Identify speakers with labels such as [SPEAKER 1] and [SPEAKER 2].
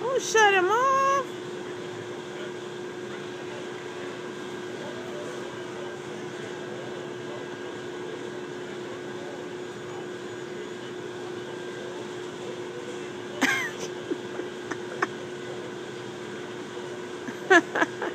[SPEAKER 1] Don't shut him off. Ha ha ha.